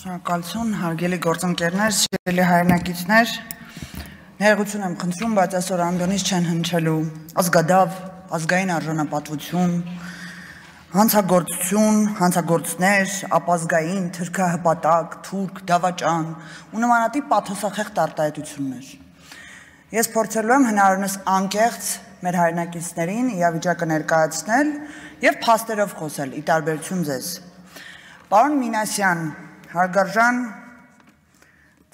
Շնորհակալություն, հարգելի գործընկերներ, սիրելի հայրենակիցներ։ Ներողություն եմ խնդրում, բայց այսօր Անդոնից չեն հնչելու. Ազգադավ, ազգային արժանապատվություն, հանցագործություն, հանցագործներ, ապազգային, թրքահպատակ, թուրք, դավաճան ու նմանատիպ պաթոսախեղտ արտահայտություններ։ Ես փորձելու եմ հնարավորինս անկեղծ մեր հայրենակիցներին իրավիճակը ներկայացնել եւ փաստերով խոսել՝ ի տարբերություն ձեզ։ Պարոն Մինասյան, հարգարժան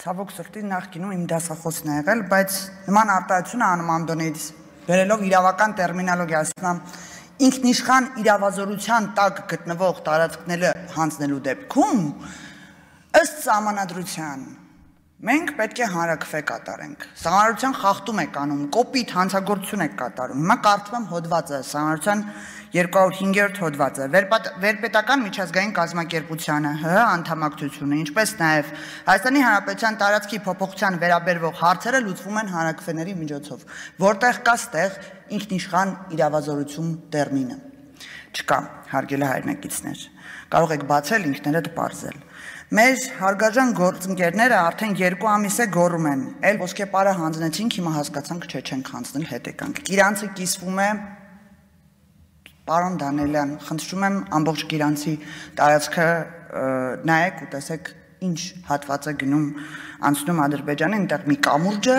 ցավոք սրտի նախկինում իմ դասախոսն է եղել, բայց նման արտահայտությունը անում Անդոնից վերելով իրավական տերմինոլոգիա, ասում ինքնիշխան իրավազորության տակ գտնվող տարածքները հանձնելու դեպքում ըստ սահմանադրության մենք պետք է հանրակրվե կատարենք։ Սահմանադրության խախտում է կանում, կոպիտ հանցագործություն է կատարում։ Հիմա կարդում եմ հոդվածը, սահմանադրության 205-րդ հոդվածը. Վերպետական միջազգային կազմակերպությանը ՀՀ անդամակցությունը, ինչպես նաև Հայաստանի Հանրապետության տարածքի փոփոխության վերաբերվող հարցերը լուծվում են հանրակրվեների միջոցով, որտեղ կա ստեղ ինքնիշխան իրավազորություն տերմինը։ Չկա, հարգելի հայրենակիցներ։ Կարող եք բացել ինքներդ բարձել։ Մեր հարգաժան գործընկերները արդեն 2 ամիս է գոռում են, «Էլ ոսկեպարը հանձնեցինք, հիմա հասկացանք, չէ, չենք հանձնել, հետ եկանք»։ Իրանցը կիսվում է Պարոն Դանելյան, խնդրում եմ ամբողջ Գիրանցի տարածքը նայեք ու տեսեք ինչ հատված է գնում անցնում Ադրբեջանը, այնտեղ մի կամուրջ է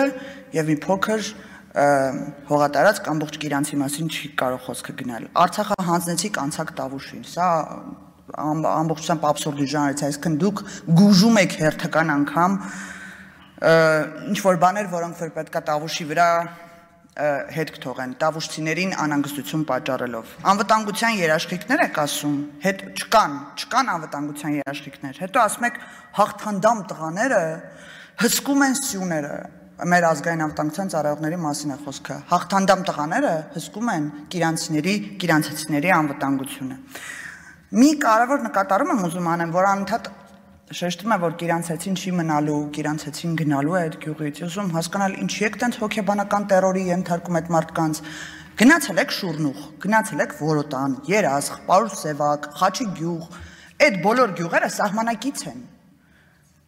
եւ մի փոքր հողատարածք ամբողջ Գիրանցի մասին չի կարող խոսքը գնալ։ Արցախը հանձնեցիք անցակ Տավուշին։ Սա ամբողջությամբ абսուրդի ժանրից է, այսինքն դուք գուժում եք հերթական անգամ ինչ որ բաներ, որոնք որ պետքա Տավուշի վրա հետ կթողեն տավուշցիներին անհանգստություն պատճառելով։ Անվտանգության երաշխիքներ եք ասում, հետ չկան, չկան անվտանգության երաշխիքներ։ Հետո ասում եք հաղթանդամ տղաները հսկում են սյուները։ Մեր ազգային անվտանգության ծառայողների մասին է խոսքը։ Հաղթանդամ տղաները հսկում են կիրանցիների, կիրանցիցիների անվտանգությունը։ Մի կարևոր նկատառում եմ ուզում անեմ, որ անընդհատ շեշտում է, որ Կիրանցեցին չի մնալու, Կիրանցեցին գնալու է այդ գյուղից։ Ուզում հասկանալ ինչի եք տենց հոգեբանական terror-ի ենթարկում այդ մարդկանց։ Գնացել եք Շուրնուխ, գնացել եք Որոտան, Երասխ, Պարուս Սևակ, Խաչի գյուղ։ Այդ բոլոր գյուղերը սահմանակից են։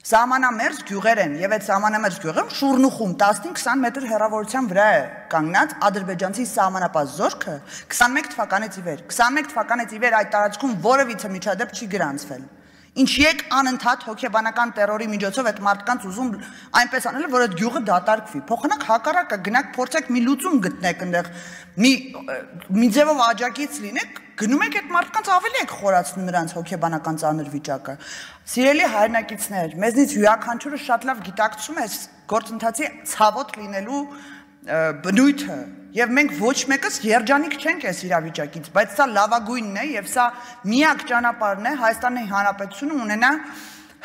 Սահմանամերձ գյուղեր են եւ այդ սահմանամերձ գյուղը Շուրնուխում 15-20 մետր հեռավորության վրա է կանգնած ադրբեջանցի սահմանապահ զորքը 21 թվականից ի վեր 21 թվականից ի վեր այդ տարածքում որևիցե միջադեպ չի գրանցվել Ինչի եք անընդհատ հոգեբանական terror-ի միջոցով այդ մարդկանց ուզում այնպես անել, որ այդ գյուղը դատարկվի։ Փոխանակ հակառակը գնաք փորձեք մի լուծում գտնեք այնտեղ, մի մի ձևով աջակից լինեք, գնում եք այդ մարդկանց ավելի եք խորացնում նրանց հոգեբանական ծանր վիճակը։ Սիրելի հայրենակիցներ, մեզնից յուրաքանչյուրը շատ լավ գիտակցում է գործընթացի ցավոտ լինելու բնույթը եւ մենք ոչ մեկս երջանիկ չենք այս իրավիճակից, բայց սա լավագույնն է եւ սա միակ ճանապարհն է Հայաստանի Հանրապետությունը ունենա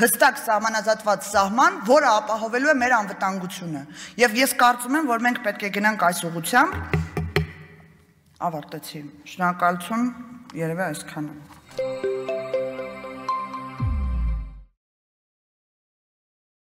հստակ սահմանազատված սահման, որը ապահովելու է մեր անվտանգությունը։ Եվ ես կարծում եմ, որ մենք պետք է գնանք այս ուղությամբ։ Ավարտեցի։ Շնորհակալություն, երևի այսքանը։